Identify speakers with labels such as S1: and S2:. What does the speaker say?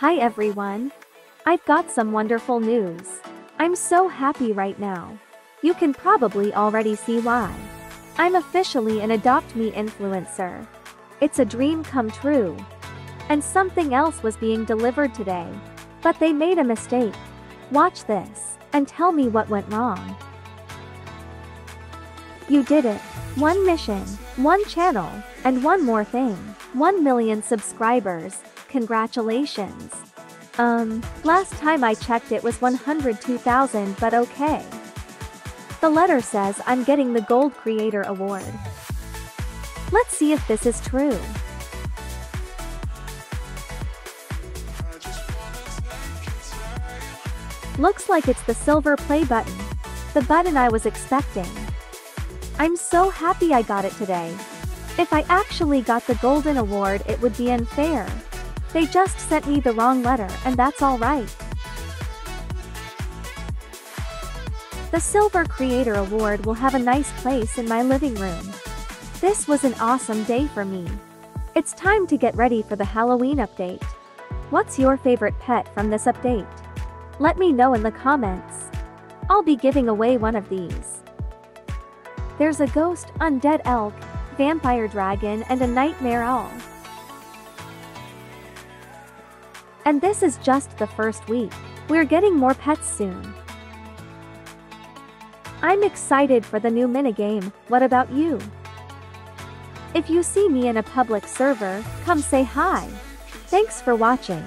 S1: Hi everyone. I've got some wonderful news. I'm so happy right now. You can probably already see why. I'm officially an Adopt Me influencer. It's a dream come true. And something else was being delivered today. But they made a mistake. Watch this, and tell me what went wrong. You did it. One mission, one channel, and one more thing. 1 million subscribers. Congratulations. Um, last time I checked it was 102,000 but okay. The letter says I'm getting the Gold Creator Award. Let's see if this is true. Looks like it's the silver play button. The button I was expecting. I'm so happy I got it today. If I actually got the golden award it would be unfair. They just sent me the wrong letter and that's alright. The Silver Creator Award will have a nice place in my living room. This was an awesome day for me. It's time to get ready for the Halloween update. What's your favorite pet from this update? Let me know in the comments. I'll be giving away one of these. There's a ghost, undead elk, vampire dragon and a nightmare owl. And this is just the first week. We're getting more pets soon. I'm excited for the new minigame, what about you? If you see me in a public server, come say hi. Thanks for watching.